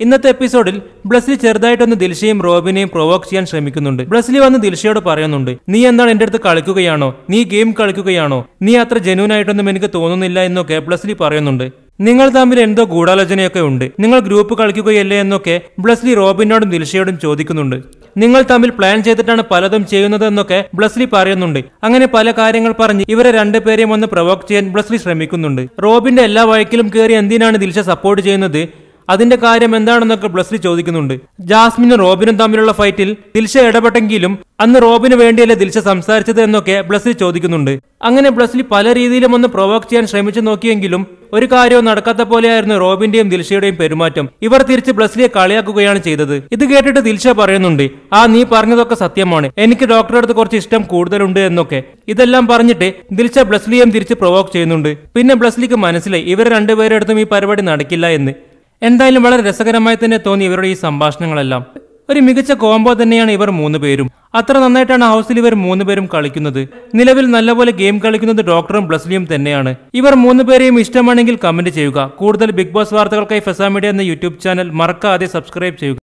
ഇന്നത്തെ എപ്പിസോഡിൽ ബ്ലസ്ലി ചെറുതായിട്ടൊന്ന് ദിൽഷയും റോബിനെയും പ്രൊവോക്ക് ചെയ്യാൻ ശ്രമിക്കുന്നുണ്ട്. ബ്ലസ്ലി വന്ന് ദിൽഷയോട് പറയുന്നുണ്ട് നീ എന്താണ് എന്റെ അടുത്ത് കളിക്കുകയാണോ? നീ ഗെയിം കളിക്കുകയാണോ? നീ അത്ര ജെന്യൂൻ ആയിട്ടൊന്നും എനിക്ക് തോന്നുന്നില്ല എന്നൊക്കെ ബ്ലസ്ലി പറയുന്നുണ്ട്. നിങ്ങൾ തമ്മിൽ എന്തോ ഗൂഢാലോചനയൊക്കെ ഉണ്ട്. നിങ്ങൾ ഗ്രൂപ്പ് കളിക്കുകയല്ലേ എന്നൊക്കെ ബ്ലസ്ലി റോബിനോടും ദിൽഷയോടും ചോദിക്കുന്നുണ്ട്. നിങ്ങൾ തമ്മിൽ പ്ലാൻ ചെയ്തിട്ടാണ് പലതും ചെയ്യുന്നത് എന്നൊക്കെ ബ്ലസ്ലി പറയുന്നുണ്ട്. അങ്ങനെ പല കാര്യങ്ങൾ പറഞ്ഞ് ഇവരെ രണ്ടുപേരെയും ഒന്ന് പ്രൊവോക്ക് ചെയ്യാൻ ബ്ലസ്ലി ശ്രമിക്കുന്നുണ്ട്. റോബിന്റെ എല്ലാ വഴക്കിലും കയറി എന്തിനാണ് ദിൽഷ സപ്പോർട്ട് ചെയ്യുന്നത്? അതിന്റെ കാര്യം എന്താണെന്നൊക്കെ ബ്ലസ്ലി ചോദിക്കുന്നുണ്ട്. ജാസ്മിനും റോബിനും തമ്മിലുള്ള ഫൈറ്റിൽ ദിൽഷ ഇടപെട്ടെങ്കിലും അന്ന് റോബിന് വേണ്ടിയല്ലേ ദിൽഷ സംസാരിച്ചത് എന്നൊക്കെ ബ്ലസ്ലി ചോദിക്കുന്നുണ്ട്. അങ്ങനെ ബ്ലസ്ലി പല രീതിയിലും ഒന്ന് പ്രൊവോക്ക് ചെയ്യാൻ ശ്രമിച്ചു നോക്കിയെങ്കിലും ഒരു കാര്യവും നടക്കാത്ത പോലെയായിരുന്നു റോബിന്റെയും ദിൽഷയുടെയും പെരുമാറ്റം. ഇവർ തിരിച്ച് ബ്ലസ്ലിയെ കളിയാക്കുകയാണ് ചെയ്തത്. ഇത് കേട്ടിട്ട് ദിൽഷ പറയുന്നുണ്ട് ആ നീ പറഞ്ഞതൊക്കെ സത്യമാണ്. എനിക്ക് ഡോക്ടറെ അടുത്ത് കുറച്ച് ഇഷ്ടം കൂടുതലുണ്ട് എന്നൊക്കെ. ഇതെല്ലാം പറഞ്ഞിട്ട് ദിൽഷ ബ്ലസ്ലിയെയും തിരിച്ച് പ്രൊവോക്ക് ചെയ്യുന്നുണ്ട്. പിന്നെ ബ്ലസ്ലിക്ക് മനസ്സിലായി ഇവർ രണ്ടുപേരുടെ അടുത്തും ഈ പരിപാടി നടക്കില്ല എന്ന്. എന്തായാലും വളരെ രസകരമായി തന്നെ തോന്നി ഇവരുടെ ഈ സംഭാഷണങ്ങളെല്ലാം. ഒരു മികച്ച കോംബോ തന്നെയാണ് ഇവർ മൂന്ന് പേരും. അത്ര നന്നായിട്ടാണ് ഹൗസിൽ ഇവർ മൂന്ന് പേരും കളിക്കുന്നത്. നിലവിൽ നല്ലപോലെ ഗെയിം കളിക്കുന്നത് ഡോക്ടറും ബ്ലസ്ലിയും തന്നെയാണ്. ഇവർ മൂന്ന് പേരെയും ഇഷ്ടമാണെങ്കിൽ കമന്റ് ചെയ്യുക. കൂടുതൽ ബിഗ് ബോസ് വാർത്തകൾക്കായി ഫെസാമീഡിയ എന്ന യൂട്യൂബ് ചാനൽ മറക്കാതെ സബ്സ്ക്രൈബ് ചെയ്യുക.